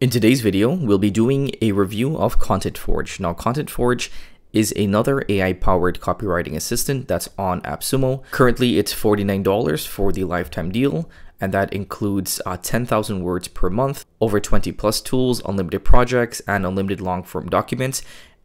In today's video, we'll be doing a review of Content Forge. Now, Content Forge is another AI-powered copywriting assistant that's on AppSumo. Currently, it's $49 for the lifetime deal, and that includes uh, 10,000 words per month, over 20 plus tools, unlimited projects, and unlimited long-form documents.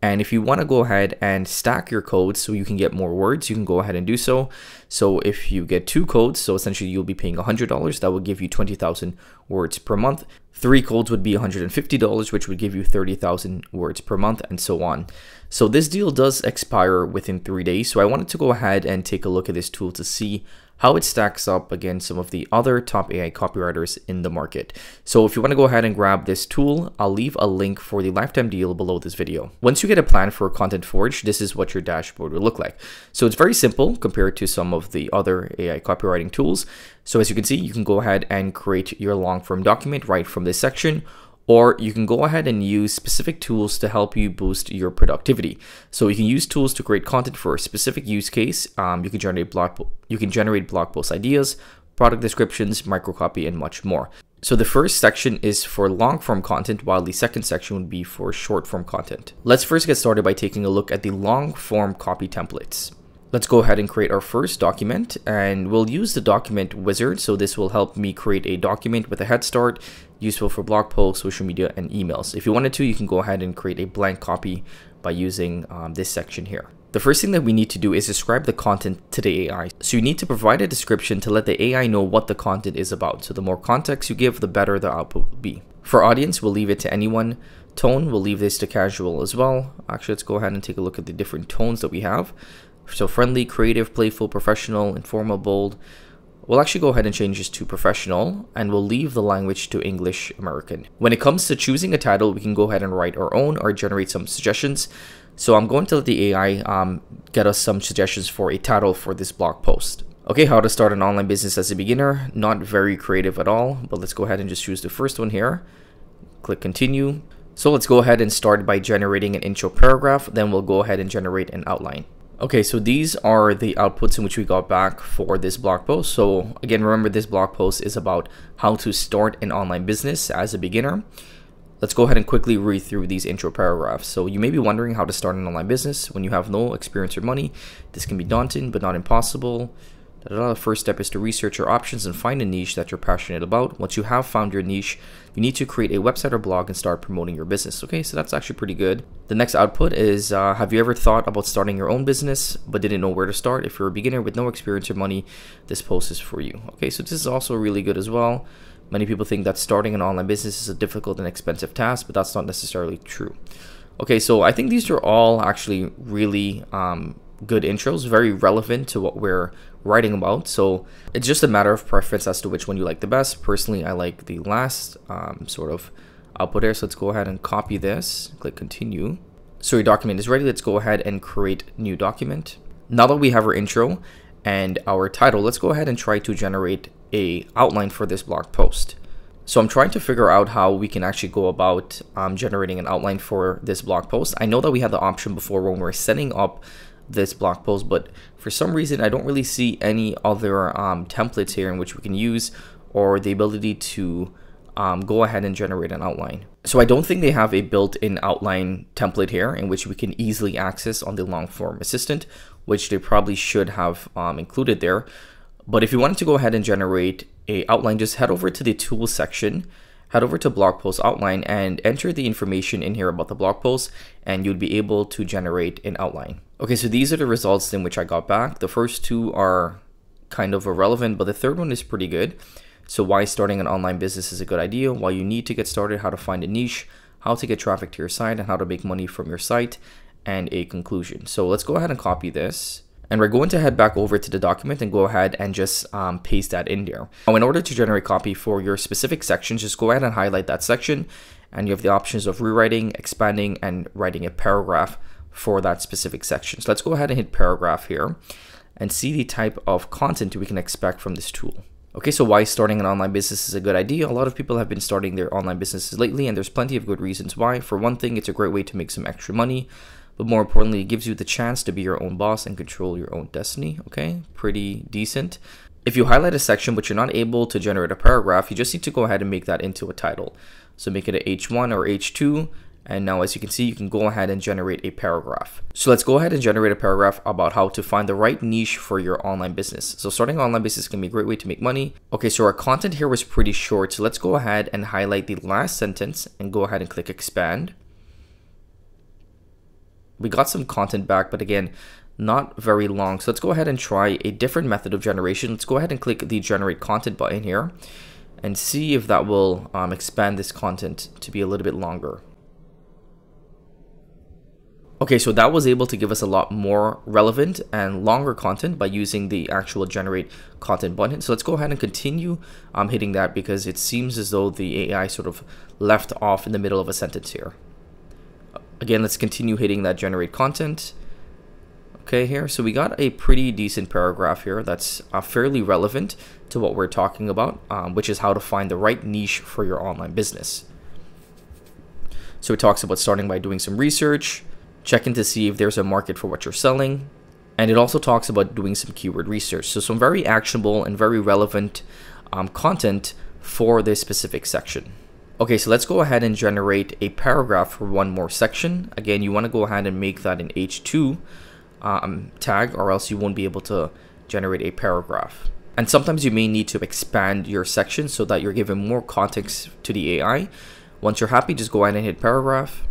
And if you want to go ahead and stack your codes so you can get more words, you can go ahead and do so. So if you get two codes, so essentially you'll be paying $100, that will give you 20,000 words per month. Three codes would be $150, which would give you 30,000 words per month and so on. So this deal does expire within three days. So I wanted to go ahead and take a look at this tool to see how it stacks up against some of the other top AI copywriters in the market. So if you want to go ahead and grab this tool, I'll leave a link for the lifetime deal below this video. Once you get a plan for Content Forge, this is what your dashboard will look like. So it's very simple compared to some of the other AI copywriting tools. So as you can see, you can go ahead and create your long form document right from this section or you can go ahead and use specific tools to help you boost your productivity. So you can use tools to create content for a specific use case. Um, you can generate blog you can generate blog post ideas, product descriptions, microcopy, and much more. So the first section is for long form content, while the second section would be for short form content. Let's first get started by taking a look at the long form copy templates. Let's go ahead and create our first document and we'll use the document wizard. So this will help me create a document with a head start useful for blog posts, social media, and emails. If you wanted to, you can go ahead and create a blank copy by using um, this section here. The first thing that we need to do is describe the content to the AI. So you need to provide a description to let the AI know what the content is about. So the more context you give, the better the output will be. For audience, we'll leave it to anyone. Tone, we'll leave this to casual as well. Actually, let's go ahead and take a look at the different tones that we have. So friendly, creative, playful, professional, informal, bold. We'll actually go ahead and change this to professional and we'll leave the language to English American. When it comes to choosing a title, we can go ahead and write our own or generate some suggestions. So I'm going to let the AI um, get us some suggestions for a title for this blog post. Okay, how to start an online business as a beginner. Not very creative at all, but let's go ahead and just choose the first one here. Click continue. So let's go ahead and start by generating an intro paragraph. Then we'll go ahead and generate an outline. Okay, so these are the outputs in which we got back for this blog post. So again, remember this blog post is about how to start an online business as a beginner. Let's go ahead and quickly read through these intro paragraphs. So you may be wondering how to start an online business when you have no experience or money. This can be daunting, but not impossible. The first step is to research your options and find a niche that you're passionate about. Once you have found your niche, you need to create a website or blog and start promoting your business. Okay, so that's actually pretty good. The next output is uh, Have you ever thought about starting your own business but didn't know where to start? If you're a beginner with no experience or money, this post is for you. Okay, so this is also really good as well. Many people think that starting an online business is a difficult and expensive task, but that's not necessarily true. Okay, so I think these are all actually really um, good intros, very relevant to what we're writing about. So it's just a matter of preference as to which one you like the best. Personally, I like the last um, sort of output here. So let's go ahead and copy this, click continue. So your document is ready. Let's go ahead and create new document. Now that we have our intro and our title, let's go ahead and try to generate a outline for this blog post. So I'm trying to figure out how we can actually go about um, generating an outline for this blog post. I know that we had the option before when we we're setting up this blog post, but for some reason I don't really see any other um, templates here in which we can use or the ability to um, go ahead and generate an outline. So I don't think they have a built-in outline template here in which we can easily access on the long form assistant, which they probably should have um, included there. But if you wanted to go ahead and generate a outline, just head over to the tools section head over to blog post outline and enter the information in here about the blog post and you'd be able to generate an outline. Okay, so these are the results in which I got back. The first two are kind of irrelevant, but the third one is pretty good. So why starting an online business is a good idea, why you need to get started, how to find a niche, how to get traffic to your site, and how to make money from your site, and a conclusion. So let's go ahead and copy this. And we're going to head back over to the document and go ahead and just um, paste that in there. Now, in order to generate copy for your specific section, just go ahead and highlight that section. And you have the options of rewriting, expanding, and writing a paragraph for that specific section. So let's go ahead and hit paragraph here and see the type of content we can expect from this tool. Okay, so why starting an online business is a good idea? A lot of people have been starting their online businesses lately, and there's plenty of good reasons why. For one thing, it's a great way to make some extra money but more importantly, it gives you the chance to be your own boss and control your own destiny. Okay, pretty decent. If you highlight a section but you're not able to generate a paragraph, you just need to go ahead and make that into a title. So make it a H1 or H2. And now as you can see, you can go ahead and generate a paragraph. So let's go ahead and generate a paragraph about how to find the right niche for your online business. So starting online business can be a great way to make money. Okay, so our content here was pretty short. So let's go ahead and highlight the last sentence and go ahead and click expand. We got some content back, but again, not very long. So let's go ahead and try a different method of generation. Let's go ahead and click the generate content button here and see if that will um, expand this content to be a little bit longer. Okay, so that was able to give us a lot more relevant and longer content by using the actual generate content button. So let's go ahead and continue um, hitting that because it seems as though the AI sort of left off in the middle of a sentence here. Again, let's continue hitting that generate content. Okay, here, so we got a pretty decent paragraph here that's uh, fairly relevant to what we're talking about, um, which is how to find the right niche for your online business. So it talks about starting by doing some research, checking to see if there's a market for what you're selling, and it also talks about doing some keyword research. So some very actionable and very relevant um, content for this specific section. Okay, so let's go ahead and generate a paragraph for one more section. Again, you want to go ahead and make that an H2 um, tag or else you won't be able to generate a paragraph. And sometimes you may need to expand your section so that you're giving more context to the AI. Once you're happy, just go ahead and hit paragraph.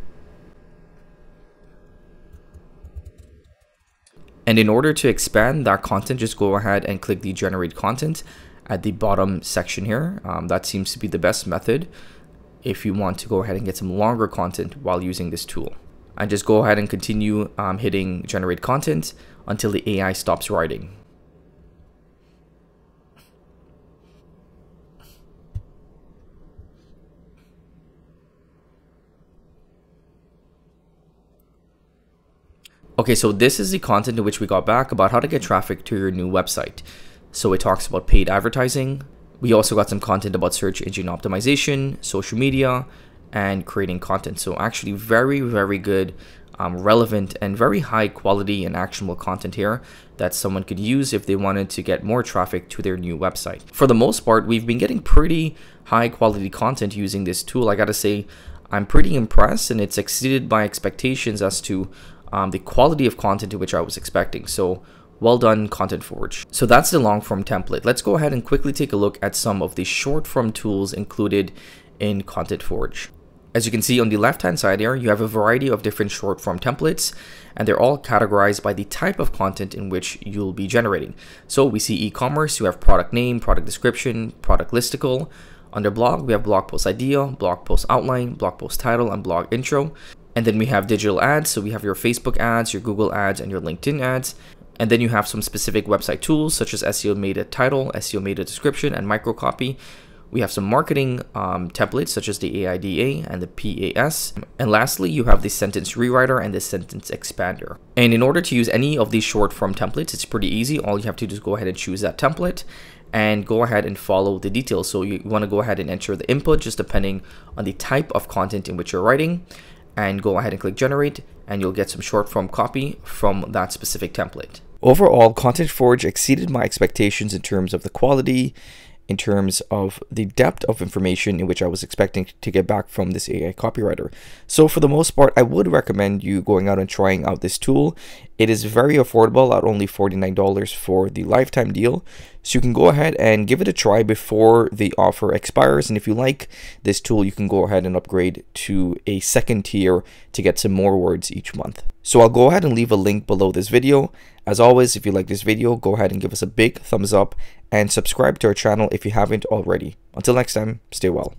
And in order to expand that content, just go ahead and click the generate content at the bottom section here. Um, that seems to be the best method if you want to go ahead and get some longer content while using this tool and just go ahead and continue um, hitting generate content until the AI stops writing. Okay, so this is the content in which we got back about how to get traffic to your new website. So it talks about paid advertising. We also got some content about search engine optimization, social media, and creating content. So actually very, very good, um, relevant, and very high quality and actionable content here that someone could use if they wanted to get more traffic to their new website. For the most part, we've been getting pretty high quality content using this tool. I gotta say, I'm pretty impressed and it's exceeded my expectations as to um, the quality of content to which I was expecting. So well done, Content Forge. So that's the long form template. Let's go ahead and quickly take a look at some of the short form tools included in Content Forge. As you can see on the left hand side here, you have a variety of different short form templates and they're all categorized by the type of content in which you'll be generating. So we see e-commerce, you have product name, product description, product listicle. Under blog, we have blog post idea, blog post outline, blog post title, and blog intro. And then we have digital ads. So we have your Facebook ads, your Google ads, and your LinkedIn ads. And then you have some specific website tools such as SEO meta title, SEO meta description, and microcopy. We have some marketing um, templates such as the AIDA and the PAS. And lastly, you have the sentence rewriter and the sentence expander. And in order to use any of these short form templates, it's pretty easy. All you have to do is go ahead and choose that template and go ahead and follow the details. So you want to go ahead and enter the input just depending on the type of content in which you're writing and go ahead and click generate and you'll get some short form copy from that specific template. Overall, Content Forge exceeded my expectations in terms of the quality, in terms of the depth of information in which I was expecting to get back from this AI copywriter. So for the most part, I would recommend you going out and trying out this tool. It is very affordable at only $49 for the lifetime deal. So you can go ahead and give it a try before the offer expires. And if you like this tool, you can go ahead and upgrade to a second tier to get some more words each month. So I'll go ahead and leave a link below this video. As always, if you like this video, go ahead and give us a big thumbs up and subscribe to our channel if you haven't already. Until next time, stay well.